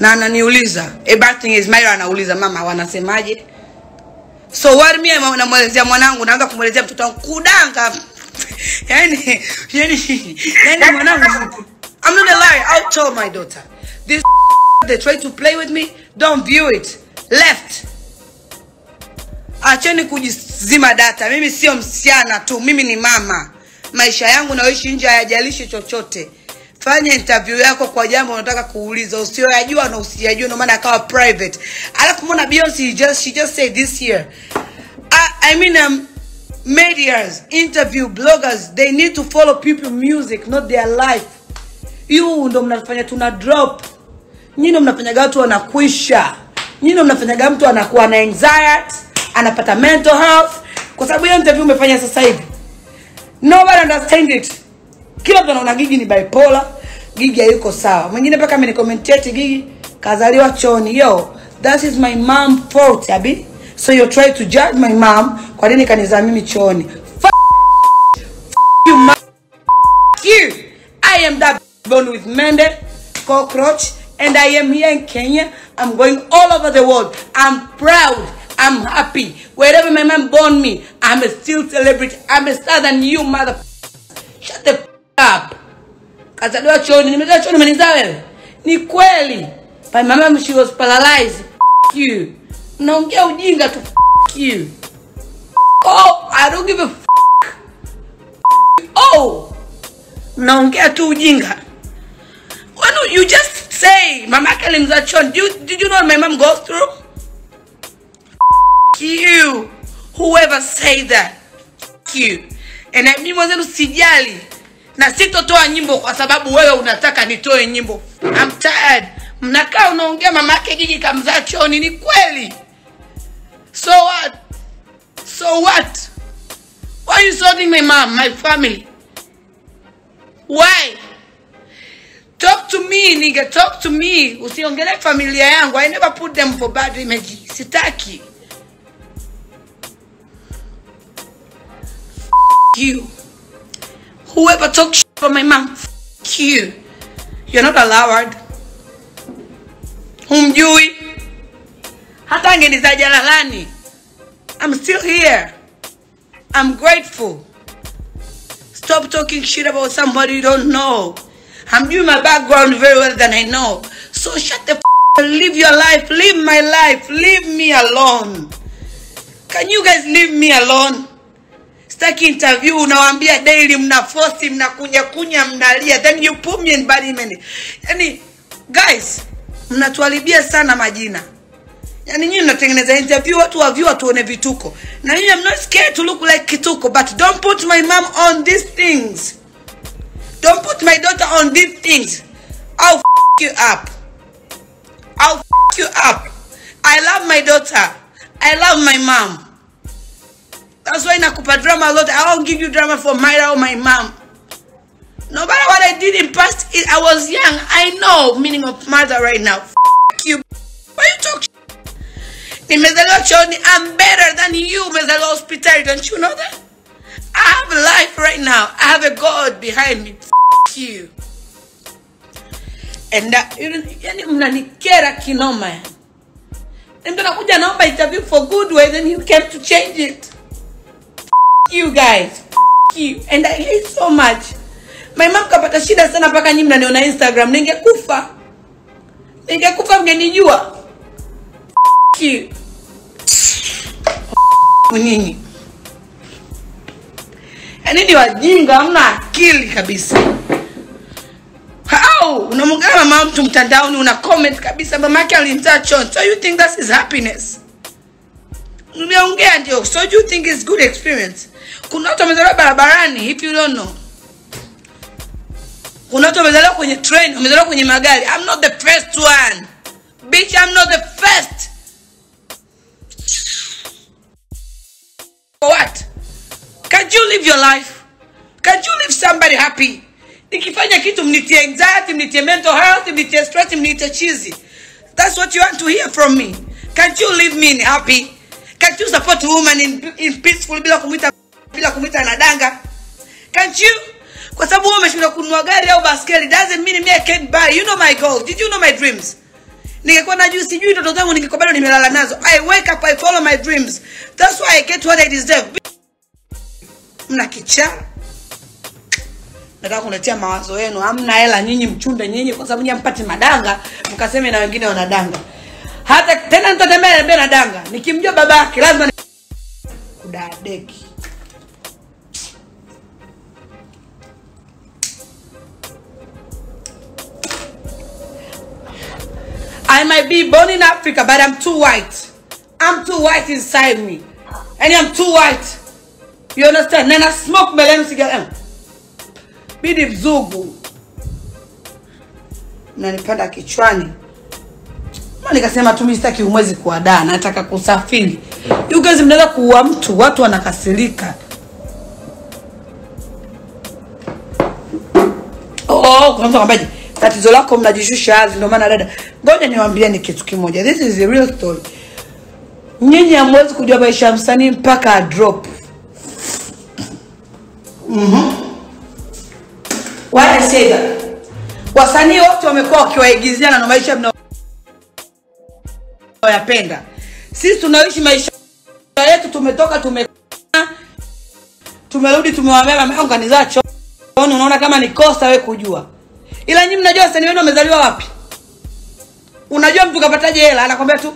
na ananiuliza a is Myra anauliza mama wanasemaje? So what mimi namwelezea mwanangu naanza kumwelezea mtoto wangu kudanga. Yani yani yani mwanangu I'm not a liar I'll tell my daughter. This they try to play with me don't view it. Left. Acheni kujizima data mimi sio msichana tu mimi ni mama. Maisha yangu naoishi nje hayajalishi chochote fanya interview yako kwa jambo unataka kuuliza. Usiyoyajua na usiyajua ndio maana akawa private. Alafu mbona Beyonce just she just said this year. I, I mean um, medias interview bloggers they need to follow people music not their life. You ndo mnafanya tuna drop. Nyinyi ndo mnafanyaga watu wanakwisha. Nyinyi ndo mnafanyaga mtu anakuwa na anxiety anapata mental health. Kwa sababu hiyo interview umefanya sasa hivi. Nobody understand it. Kila mtu anaona gigi ni bipolar gigi hayuko sawa. Mwingine mpaka amenikomentate gigi kazaliwa choni yo that is my mom fault abi. So you try to judge my mom kwa nini kanizaa mimi choni F you, ma- you. I am that born with mende cockroach and i am here in kenya. I'm going all over the world. I'm proud. I'm happy. Wherever my mom born me i'm a still celebrity. I'm a star than you mother shut the up kazaliwa choni nimezaliwa choni umenizaa wewe? Ni kweli. My mama she was paralyzed. F- you. Mnaongea ujinga tu F- you. Oh i don't give a f- oh mnaongea tu ujinga. Don't you just say mama yake alimzaa choni did you, did you know what my mom goes through? F- you. Whoever say that F- you. And mimi mwenzenu sijali na sitotoa nyimbo kwa sababu wewe unataka nitoe nyimbo. I'm tired. Mnakaa unaongea mama yake jiji kamzaa choni ni kweli. So what? So what? Why are you insulting my mom my family? Why? Talk to me nigga talk to me. Usiongele familia yangu. I never put them for bad image. Sitaki. F- you whoever talk shit about my mom you. You're not allowed. Humjui. Hata i'm still here. I'm grateful. Stop talking shit about somebody you don't know. I'm doing my background very well than i know. So shut the f- live your life. Live my life. Leave me alone. Can you guys leave me alone sitaki interview unawaambia daily mnafosi mnakunya kunya mnalia. Then you put me in bad image yani guys mnatuharibia sana majina. Yani nyinyi mnatengeneza interview watu wa view tuone vituko. Na mimi I'm not scared to look like kituko but don't put my mom on these things. Don't put my daughter on these things. I'll f you up. I'll f you up. I love my daughter. I love my mom That's why nakupa drama a lot. I won't give you drama for Myra or my mom. No matter what I did in past, I was young. I know meaning of mother right now. F you. Why you talk? Nimezaliwa choni. I'm better than you. Umezaliwa hospitali. Don't you know that? I have a life right now. I have a God behind me. F you. And that, yani mnanikera kinoma. Ndio nakuja naomba interview for good way then you came to change it. You guys. F- you. And i hate so much. My mom kapata shida sana mpaka nyi mnaniona instagram. Ningekufa. Ningekufa mngenijua. You. Nyinyi. Yaani ni wajinga hamna akili kabisa. How? unamwangalia mama mtu mtandaoni una comment kabisa mama yake alimzaa chon so you think this is happiness nimeongea ndio. So do you think it's good experience? Kuna watu wamezaliwa barabarani if you don't know. Kuna watu wamezaliwa kwenye train wamezaliwa kwenye magari. I'm not the first one. Bitch i'm not the first. For what? Can't you live your life? Can't you live somebody happy? Nikifanya kitu mnitie anxiety mnitie mental health mnitie stress mnitie chizi that's what you want to hear from me. Can't you leave me in happy can't you support woman in, in peaceful bila kumwita bila kumwita anadanga can't you? Kwa sababu wewe umeshinda kununua gari au baskeli doesn't mean me I can't buy. You know my goals. did you know my dreams? Ningekuwa najua sijui ndoto zangu ningekuwa bado nimelala nazo. I wake up i follow my dreams. That's why i get what i deserve. Mna kichaa? Nataka kuletea mawazo yenu. Hamna hela nyinyi mchunde nyinyi kwa sababu nyinyi mpati madanga. Mkaseme na wengine wanadanga hata tena nitatembea na danga nikimjua baba yake lazima ni... kudadeki I might be born in Africa, but I'm too white. I'm too white inside me. And I'm too white. You understand? Then I smoke melon cigarette. Bidi mzungu. Nanipanda kichwani. Nikasema tu mimi sitaki umwezi kuadaa, nataka kusafiri. You guys mnaweza kuua mtu, watu wanakasirika. Oh, kuna mtu akamwambia tatizo lako mnajishusha hadhi, ndio maana dada. Ngoja niwaambieni kitu kimoja, this is a real story. Nyinyi hamwezi kujua maisha ya msanii mpaka a drop. Why I say that? Wasanii wote wamekuwa wakiwaigizia na maisha mnayoyapenda. Sisi tunaishi maisha yetu, tumetoka tume tumerudi tumewambia mama yangu kanizaa chooni, unaona kama ni kosa wewe kujua. Ila nyinyi mnajua wasanii wenu wamezaliwa wapi? Unajua mtu kapataje hela? Anakwambia tu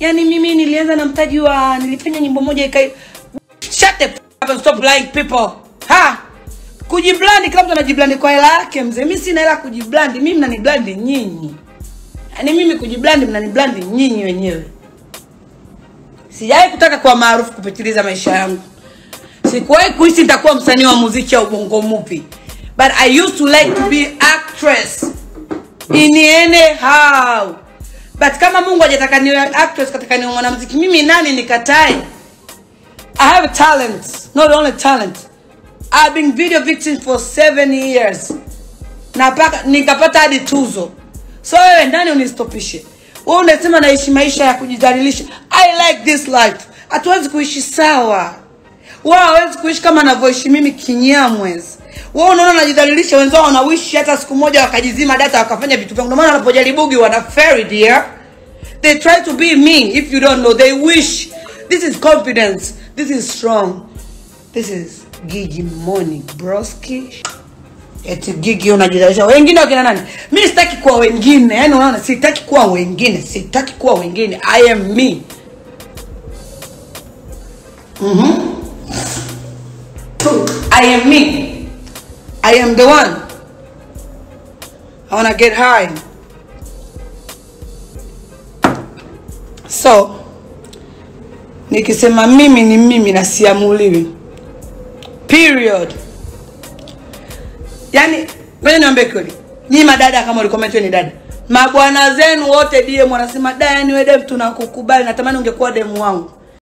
yani, mimi nilianza na mtaji wa nilifanya nyimbo moja ikai. Shut up and stop lying people. Ha? Kujiblandi, kila mtu anajiblandi kwa hela yake mzee. Mimi sina hela kujiblandi, mimi mnaniblandi nyinyi. Yaani mimi kujiblandi mnaniblandi nyinyi wenyewe. Sijawahi kutaka kuwa maarufu kupitiliza maisha yangu. Sikuwahi kuishi nitakuwa msanii wa muziki au bongo movie. But I used to like to be actress in any how. But kama Mungu hajataka niwe actress katika niwe mwanamuziki, mimi nani nikatae? I have a talent, not only talent. I've been video victim for seven years. Na paka nikapata hadi tuzo. So wewe ndani unistopishe. Wewe unasema naishi maisha ya kujidhalilisha. I like this life. Hatuwezi kuishi sawa. Wao hawezi kuishi kama anavyoishi mimi kinyamwezi. Wao unaona najidhalilisha, wenzao wanawishi hata siku moja wakajizima data wakafanya vitu vyangu. Ndio maana wanapojaribugi wana fairy dear. They try to be me if you don't know. They wish. This is confidence. This is strong. This is Gigi Money Broski. Eti Gigi unajizalisha Wengine wakina nani? Mimi sitaki kuwa wengine. Yaani unaona sitaki kuwa wengine. Sitaki kuwa wengine. I am me. I am me. I am the one. I wanna get high. So nikisema mimi ni mimi na siamuliwi. Period. Yaani wewe niambie kweli. Nyinyi madada kama ulikomenti ni dada. Mabwana zenu wote DM wanasema da, yani wewe dem tunakukubali, natamani ungekuwa demu wangu.